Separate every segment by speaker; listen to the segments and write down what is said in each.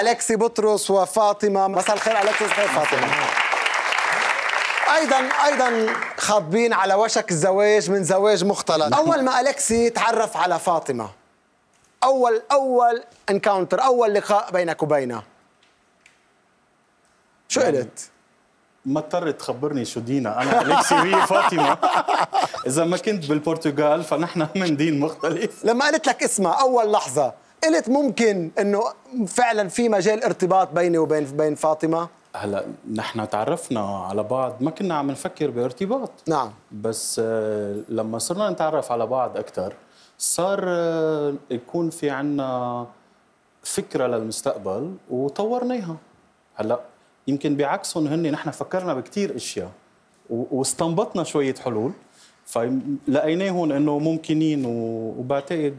Speaker 1: أليكسي بطرس وفاطمة. مساء الخير أليكسي مساء فاطمة. أيضا أيضا خاطبين على وشك الزواج من زواج مختلط. أول ما الكسي تعرف على فاطمة أول أول encounter أول لقاء بينك وبينها شو قلت؟
Speaker 2: ما اضطرت تخبرني شو دينا أنا أليكسي وهي فاطمة. إذا ما كنت بالبرتغال فنحن من دين مختلف.
Speaker 1: لما قلت لك اسمها أول لحظة. قلت ممكن إنه فعلا في مجال ارتباط بيني وبين بين فاطمة؟
Speaker 2: هلا نحن تعرفنا على بعض ما كنا عم نفكر بارتباط.
Speaker 1: نعم.
Speaker 2: بس آه، لما صرنا نتعرف على بعض أكثر صار آه، يكون في عنا فكرة للمستقبل وطورناها. هلا يمكن بعكسهم هن نحن فكرنا بكثير أشياء واستنبطنا شوية حلول. فلقيناهم إنه ممكنين وبعتقد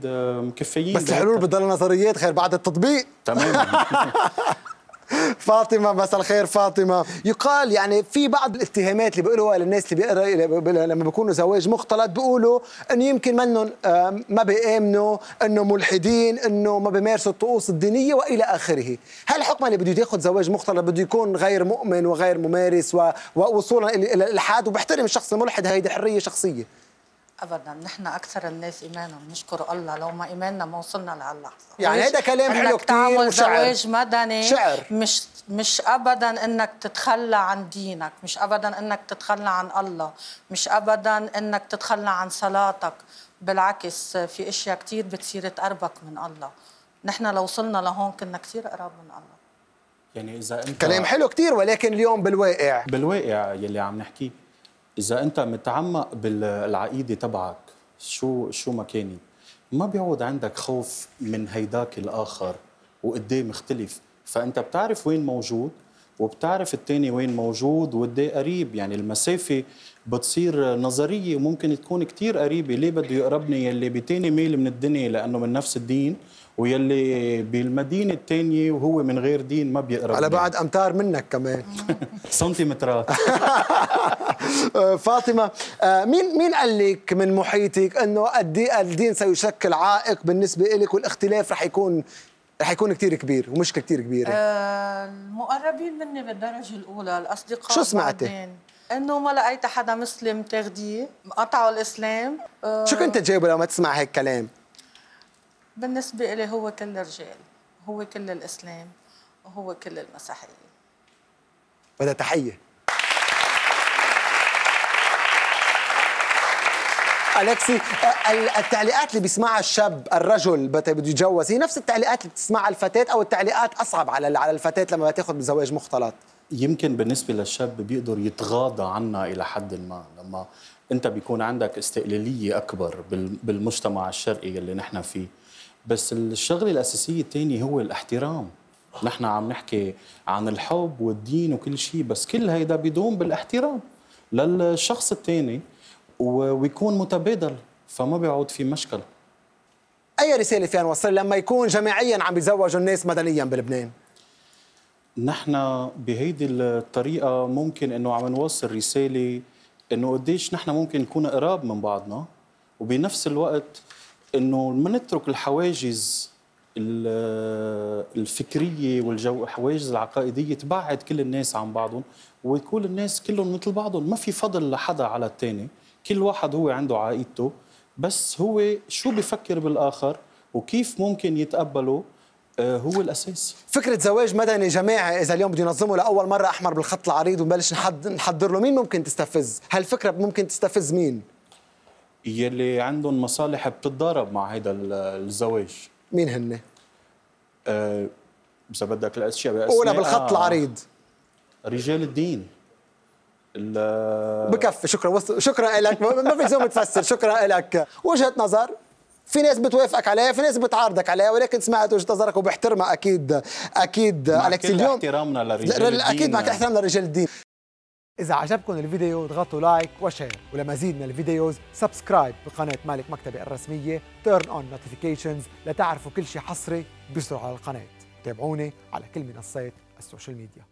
Speaker 2: مكفيين
Speaker 1: بس الحلول بتضل نظريات خير بعد التطبيق.
Speaker 2: تماما
Speaker 1: فاطمة مساء الخير فاطمة. يقال يعني في بعض الاتهامات اللي بيقولوها للناس اللي بيقرا لما بيكونوا زواج مختلط بيقولوا انه يمكن منهم ما بيآمنوا إنه ملحدين إنه ما بيمارسوا الطقوس الدينية وإلى آخره. هل حكما اللي بده ياخذ زواج مختلط بده يكون غير مؤمن وغير ممارس ووصولا إلى الالحاد وبحترم الشخص الملحد هيدي حرية شخصية.
Speaker 3: ابدا. نحن أكثر الناس ايمانا. بنشكر الله. لو ما إيماننا ما وصلنا لهاللحظه
Speaker 1: يعني هيدا كلام حلو
Speaker 3: تعمل
Speaker 1: وشعر.
Speaker 3: زواج مدني
Speaker 1: شعر.
Speaker 3: مش مش ابدا إنك تتخلى عن دينك. مش ابدا إنك تتخلى عن الله. مش ابدا إنك تتخلى عن صلاتك. بالعكس في أشياء كثير بتصير تقربك من الله. نحن لو وصلنا لهون كنا كثير قراب من الله.
Speaker 2: يعني إذا أنت
Speaker 1: كلام حلو كتير ولكن اليوم بالواقع.
Speaker 2: بالواقع يلي عم نحكيه إذا أنت متعمق بالعقيدة تبعك شو شو ما كانت ما بيعود عندك خوف من هيداك الآخر وقديه مختلف. فأنت بتعرف وين موجود وبتعرف التاني وين موجود وقديه قريب. يعني المسافة بتصير نظرية وممكن تكون كتير قريبة. ليه بده يقربني يلي بتاني ميل من الدنيا؟ لأنه من نفس الدين. ويلي بالمدينة الثانية وهو من غير دين ما بيقرب
Speaker 1: على بعد أمتار منك كمان.
Speaker 2: سنتيمترات.
Speaker 1: فاطمة آه، مين مين قال لك من محيطك إنه الدي- الدين سيشكل عائق بالنسبة لك والاختلاف رح يكون رح يكون كثير كبير ومشكلة كثير كبيرة؟
Speaker 3: آه، المقربين مني بالدرجة الأولى الأصدقاء
Speaker 1: شو سمعتي؟
Speaker 3: إنه ما لقيت حدا مسلم تاخديه قطعوا الإسلام. آه،
Speaker 1: شو كنت تجاوب لما تسمع هيك كلام؟
Speaker 3: بالنسبة إلي هو كل الرجال هو كل الإسلام وهو كل المسيحية
Speaker 1: بدها آه، ال- التعليقات اللي بيسمعها الشاب الرجل بده يتجوز هي نفس التعليقات اللي بتسمعها الفتاة أو التعليقات أصعب على على الفتاة لما تاخذ بزواج مختلط؟
Speaker 2: يمكن بالنسبة للشاب بيقدر يتغاضى عنا إلى حد ما لما أنت بيكون عندك استقلالية أكبر بال- بالمجتمع الشرقي اللي نحن فيه. بس الشغلة الأساسية الثانية هو الاحترام. نحن عم نحكي عن الحب والدين وكل شيء بس كل هيدا بيدوم بالاحترام للشخص الثاني ويكون متبادل فما بيعود في مشكل
Speaker 1: أي رسالة فينا نوصل لما يكون جماعيا عم يتزوجوا الناس مدنيا بلبنان؟
Speaker 2: نحن بهيدي الطريقة ممكن إنه عم نوصل رسالة إنه قديش نحن ممكن نكون قراب من بعضنا وبنفس الوقت إنه ما نترك الحواجز ال- الفكرية والجو الحواجز العقائدية تبعد كل الناس عن بعضهم ويكون الناس كلهم مثل بعضهم ما في فضل لحدا على الثاني كل واحد هو عنده عقيدته بس هو شو بفكر بالآخر وكيف ممكن يتقبله آه، هو الأساس
Speaker 1: فكرة زواج مدني جماعي إذا اليوم بده ينظمه لأول مرة أحمر بالخط العريض ونبلش نحض- نحضر له مين ممكن تستفز؟ هالفكرة ممكن تستفز مين؟
Speaker 2: يلي عندهم مصالح بتتضارب مع هيدا ال- الزواج.
Speaker 1: مين هن؟
Speaker 2: آه، إذا بدك الأشياء بأسماء
Speaker 1: أولى بالخط العريض.
Speaker 2: رجال الدين. ال-
Speaker 1: بكفي شكرا. وص... شكرا لك ما في زوم تفسر. شكرا لك وجهة نظر. في ناس بتوافقك عليها في ناس بتعارضك عليها ولكن سمعت وجهة نظرك وبحترمها
Speaker 2: مع
Speaker 1: أليكس
Speaker 2: كل
Speaker 1: اليوم
Speaker 2: احترامنا لرجال الدين
Speaker 1: أكيد مع احترامنا لرجال الدين. إذا عجبكم الفيديو اضغطوا like و share ولمزيد من ال videos subscribe بقناة مالك مكتبي الرسمية turn on notifications لتعرفوا كل شيء حصري بيصدر على القناة. تابعوني على كل منصات ال social media.